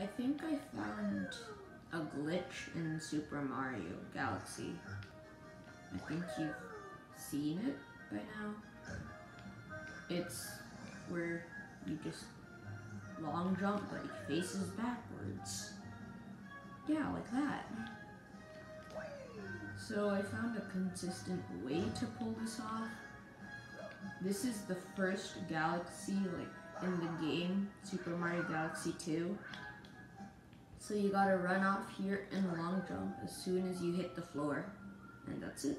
I think I found a glitch in Super Mario Galaxy. I think you've seen it by now. It's where you just long jump, but he faces backwards. Yeah, like that. So I found a consistent way to pull this off. This is the first galaxy, like, in the game, Super Mario Galaxy 2. So you gotta run off here and long jump as soon as you hit the floor. And that's it.